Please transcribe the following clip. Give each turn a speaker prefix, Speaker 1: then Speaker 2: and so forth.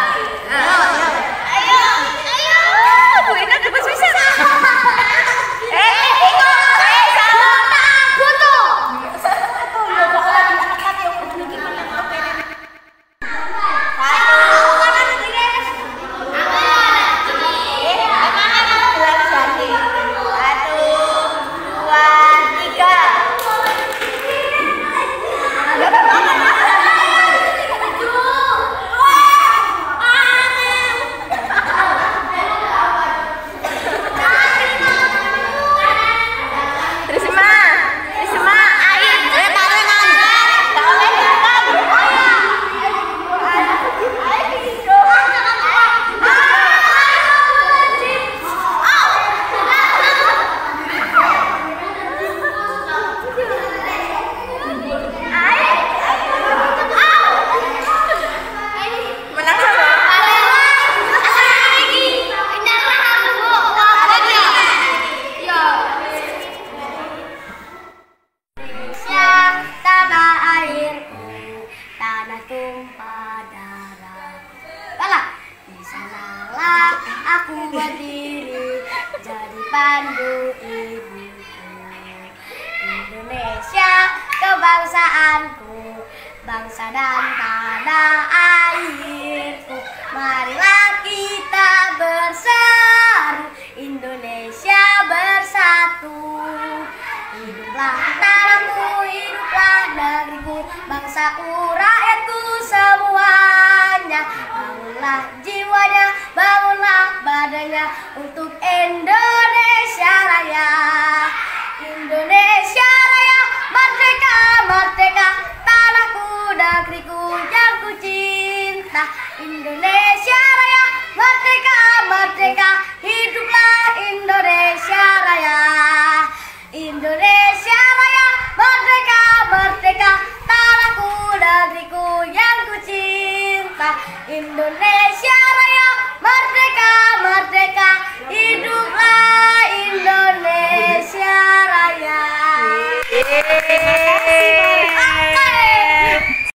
Speaker 1: Yeah. Berdiri jadi pandu ibuku. Indonesia kebangsaanku bangsa dan tanah airku. Marilah kita berseru Indonesia bersatu. Hiduplah tanahku hiduplah negeriku bangsaku untuk Indonesia Raya. Indonesia Raya merdeka merdeka. Tanahku negeriku yang ku cinta. Indonesia Raya merdeka merdeka. Hiduplah Indonesia Raya. Indonesia Raya merdeka merdeka. Tanahku negeriku yang ku cinta. Indonesia Raya Aê!